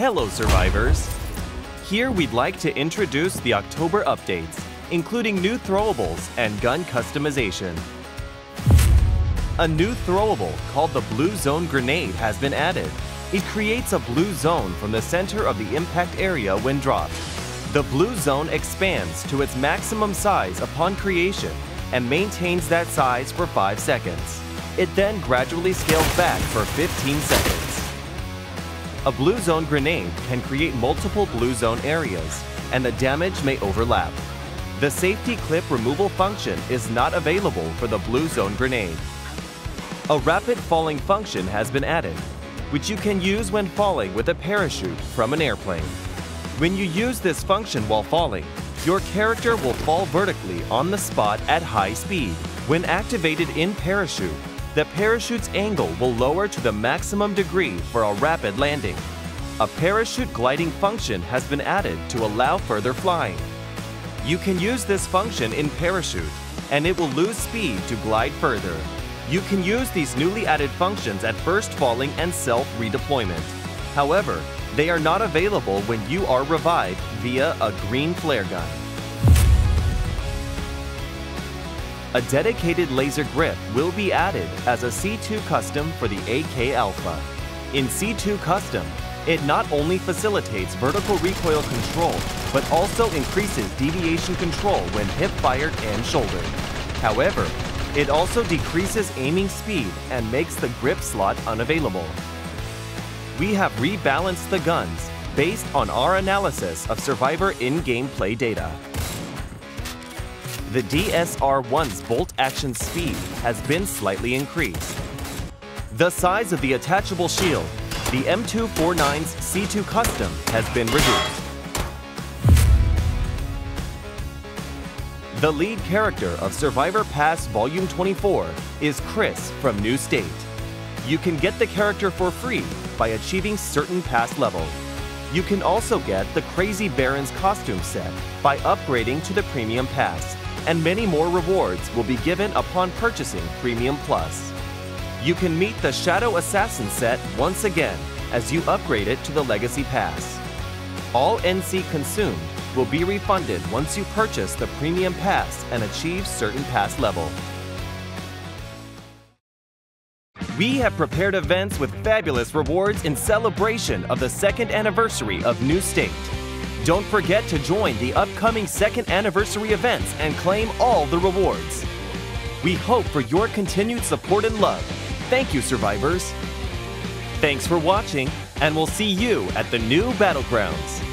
Hello, survivors! Here we'd like to introduce the October updates, including new throwables and gun customization. A new throwable called the Blue Zone Grenade has been added. It creates a blue zone from the center of the impact area when dropped. The blue zone expands to its maximum size upon creation and maintains that size for 5 seconds. It then gradually scales back for 15 seconds. A blue zone grenade can create multiple blue zone areas, and the damage may overlap. The safety clip removal function is not available for the blue zone grenade. A rapid falling function has been added, which you can use when falling with a parachute from an airplane. When you use this function while falling, your character will fall vertically on the spot at high speed. When activated in parachute, the parachute's angle will lower to the maximum degree for a rapid landing. A parachute gliding function has been added to allow further flying. You can use this function in parachute, and it will lose speed to glide further. You can use these newly added functions at first falling and self-redeployment. However, they are not available when you are revived via a green flare gun. A dedicated laser grip will be added as a C2 Custom for the AK Alfa. In C2 Custom, it not only facilitates vertical recoil control, but also increases deviation control when hip fired and shouldered. However, it also decreases aiming speed and makes the grip slot unavailable. We have rebalanced the guns based on our analysis of Survivor in-game play data. The DSR-1's bolt action speed has been slightly increased. The size of the attachable shield, the M249's C2 Custom, has been reduced. The lead character of Survivor Pass Volume 24 is Chris from New State. You can get the character for free by achieving certain pass levels. You can also get the Crazy Baron's costume set by upgrading to the Premium Pass and many more rewards will be given upon purchasing Premium Plus. You can meet the Shadow Assassin set once again as you upgrade it to the Legacy Pass. All NC consumed will be refunded once you purchase the Premium Pass and achieve certain pass level. We have prepared events with fabulous rewards in celebration of the second anniversary of New State. Don't forget to join the upcoming second anniversary events and claim all the rewards. We hope for your continued support and love. Thank you, survivors. Thanks for watching, and we'll see you at the new Battlegrounds.